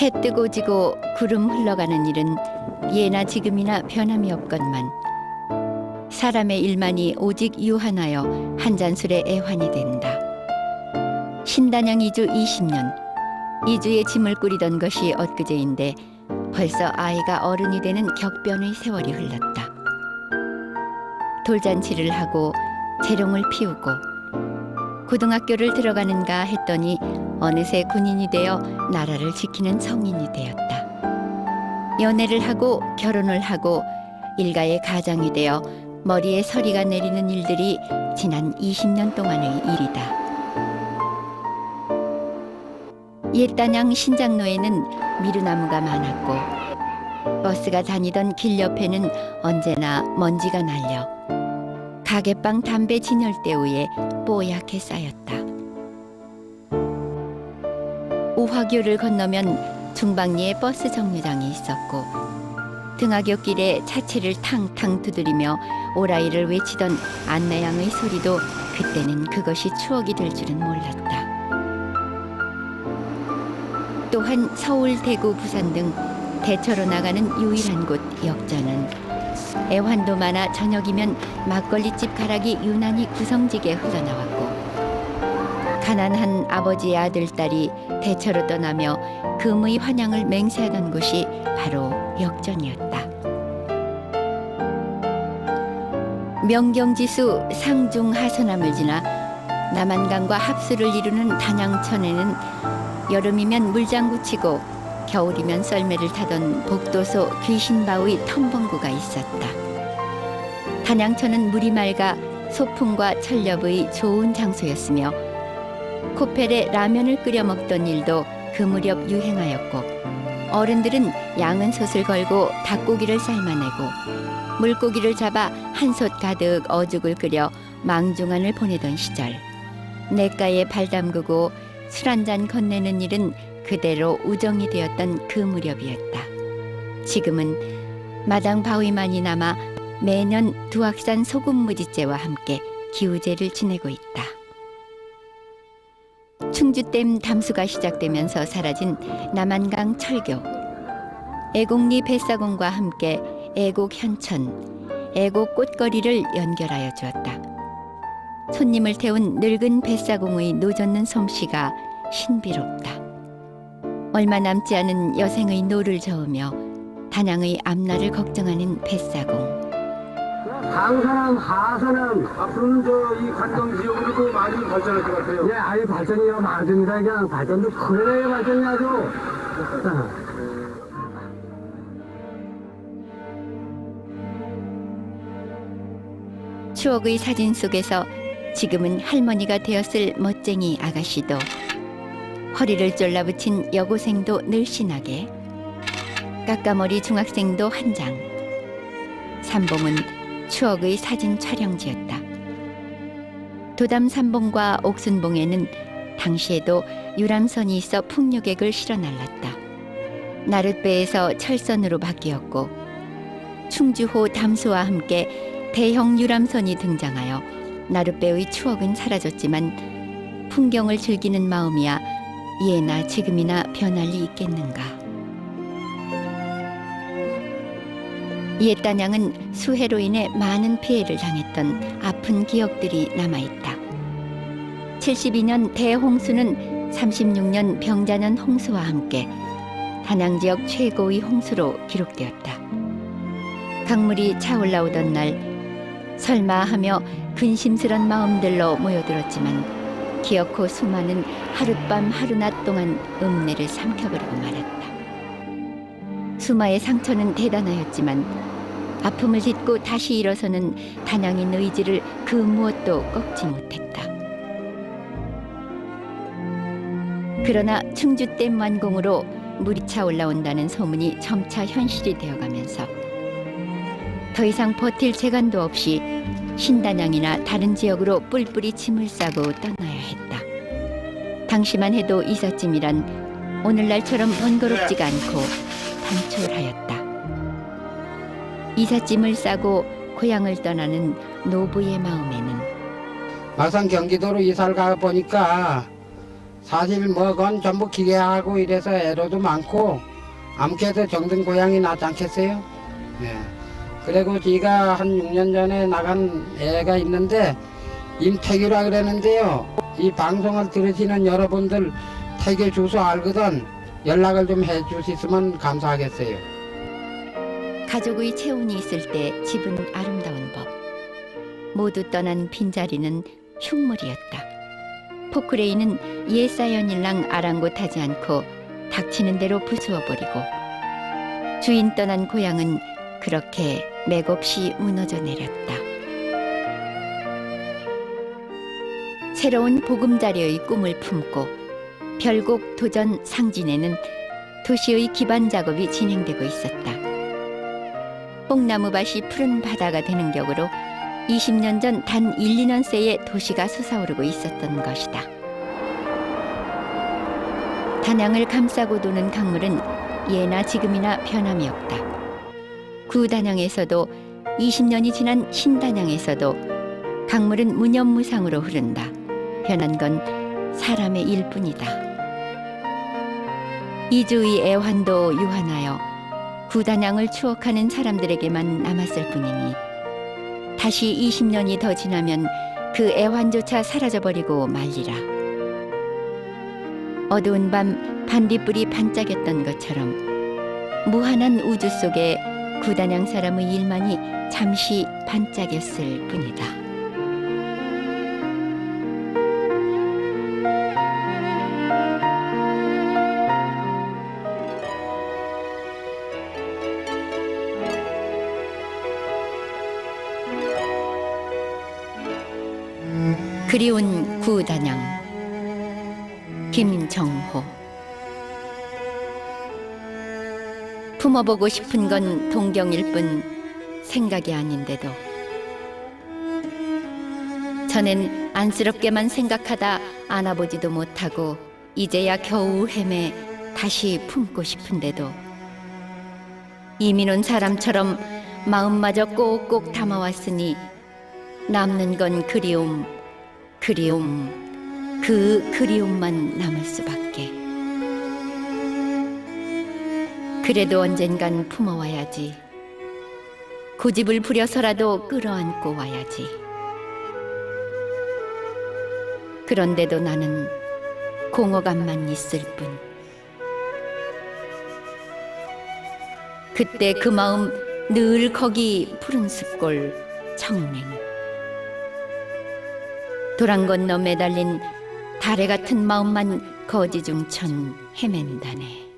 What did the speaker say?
해 뜨고 지고 구름 흘러가는 일은 예나 지금이나 변함이 없건만 사람의 일만이 오직 유한하여 한 잔술의 애환이 된다. 신단양 이주 20년 이주에 짐을 꾸리던 것이 엊그제인데 벌써 아이가 어른이 되는 격변의 세월이 흘렀다. 돌잔치를 하고 재롱을 피우고 고등학교를 들어가는가 했더니 어느새 군인이 되어 나라를 지키는 성인이 되었다. 연애를 하고 결혼을 하고 일가의 가장이 되어 머리에 서리가 내리는 일들이 지난 20년 동안의 일이다. 옛단양 신장로에는 미루나무가 많았고 버스가 다니던 길 옆에는 언제나 먼지가 날려 가게방 담배 진열대 위에 뽀얗게 쌓였다. 우화교를 건너면 중방리에 버스 정류장이 있었고 등하굣길에 차체를 탕탕 두드리며 오라이를 외치던 안내양의 소리도 그때는 그것이 추억이 될 줄은 몰랐다. 또한 서울, 대구, 부산 등 대처로 나가는 유일한 곳 역전은 애환도 많아 저녁이면 막걸리집 가락이 유난히 구성지게 흘러나왔고 가난한 아버지의 아들 딸이 대처로 떠나며 금의 환양을 맹세하던 곳이 바로 역전이었다. 명경지수 상중 하서남을 지나 남한강과 합수를 이루는 단양천에는 여름이면 물장구 치고 겨울이면 썰매를 타던 복도소 귀신바위 텀벙구가 있었다. 단양천은 물이 맑아 소풍과 철렵의 좋은 장소였으며 코펠에 라면을 끓여 먹던 일도 그 무렵 유행하였고 어른들은 양은 솥을 걸고 닭고기를 삶아내고 물고기를 잡아 한 솥 가득 어죽을 끓여 망중안을 보내던 시절 냇가에 발 담그고 술 한 잔 건네는 일은 그대로 우정이 되었던 그 무렵이었다. 지금은 마당 바위만이 남아 매년 두악산 소금 무지제와 함께 기우제를 지내고 있다. 충주댐 담수가 시작되면서 사라진 남한강 철교, 애곡리 뱃사공과 함께 애곡 현천, 애곡 꽃거리를 연결하여 주었다. 손님을 태운 늙은 뱃사공의 노젓는 솜씨가 신비롭다. 얼마 남지 않은 여생의 노를 저으며 단양의 앞날을 걱정하는 뱃사공. 상선암, 하선암, 앞으로는 저이 관광 지역으로도 많이 발전할 것 같아요. 예, 아예 발전이요, 많습니다. 그냥 발전도 큰애 발전이 아주. 추억의 사진 속에서 지금은 할머니가 되었을 멋쟁이 아가씨도 허리를 졸라붙인 여고생도 늘씬하게 까까머리 중학생도 한 장. 삼봉은 추억의 사진 촬영지였다. 도담 삼봉과 옥순봉에는 당시에도 유람선이 있어 풍류객을 실어 날랐다. 나룻배에서 철선으로 바뀌었고 충주호 담수와 함께 대형 유람선이 등장하여 나룻배의 추억은 사라졌지만 풍경을 즐기는 마음이야 예나 지금이나 변할 리 있겠는가. 옛단양은 수해로 인해 많은 피해를 당했던 아픈 기억들이 남아있다. 72년 대홍수는 36년 병자년 홍수와 함께 단양 지역 최고의 홍수로 기록되었다. 강물이 차올라오던 날 설마 하며 근심스런 마음들로 모여들었지만 기어코 수많은 하룻밤 하루낮 동안 음내를 삼켜버리고 말았다. 수마의 상처는 대단하였지만 아픔을 딛고 다시 일어서는 단양인 의지를 그 무엇도 꺾지 못했다. 그러나 충주댐 완공으로 물이 차 올라온다는 소문이 점차 현실이 되어가면서 더 이상 버틸 재간도 없이 신단양이나 다른 지역으로 뿔뿔이 짐을 싸고 떠나야 했다. 당시만 해도 이삿짐이란 오늘날처럼 번거롭지가 않고 단촐하였다. 이삿짐을 싸고 고향을 떠나는 노부의 마음에는 마산 경기도로 이사를 가 보니까 사실 뭐 건 전부 기계하고 이래서 애로도 많고 아무래도 정든 고향이 낫지 않겠어요? 네. 그리고 제가 한 6년 전에 나간 애가 있는데 임태규라 그러는데요. 이 방송을 들으시는 여러분들 태교 주소 알거든 연락을 좀 해주셨으면 감사하겠어요. 가족의 체온이 있을 때 집은 아름다운 법. 모두 떠난 빈자리는 흉물이었다. 포크레인은 옛 사연일랑 아랑곳하지 않고 닥치는 대로 부수어버리고 주인 떠난 고향은 그렇게 맥없이 무너져 내렸다. 새로운 보금자리의 꿈을 품고 별곡 도전 상진에는 도시의 기반 작업이 진행되고 있었다. 뽕나무밭이 푸른 바다가 되는 격으로 20년 전 단 1, 2년 새에 도시가 솟아오르고 있었던 것이다. 단양을 감싸고 도는 강물은 예나 지금이나 변함이 없다. 구단양에서도 20년이 지난 신단양에서도 강물은 무념무상으로 흐른다. 변한 건 사람의 일뿐이다. 이주의 애환도 유한하여 구단양을 추억하는 사람들에게만 남았을 뿐이니 다시 20년이 더 지나면 그 애환조차 사라져버리고 말리라. 어두운 밤 반딧불이 반짝였던 것처럼 무한한 우주 속에 구단양 사람의 일만이 잠시 반짝였을 뿐이다. 그리운 구단양 김정호 품어보고 싶은 건 동경일 뿐 생각이 아닌데도 전엔 안쓰럽게만 생각하다 안아보지도 못하고 이제야 겨우 헤매 다시 품고 싶은데도 이민 온 사람처럼 마음마저 꼭꼭 담아왔으니 남는 건 그리움, 그리움, 그 그리움만 남을 수밖에. 그래도 언젠간 품어와야지. 고집을 부려서라도 끌어안고 와야지. 그런데도 나는 공허감만 있을 뿐. 그때 그 마음 늘 거기 푸른 숲골 청랭. 도랑 건너 매달린 다래 같은 마음만 거지중천 헤맨다네.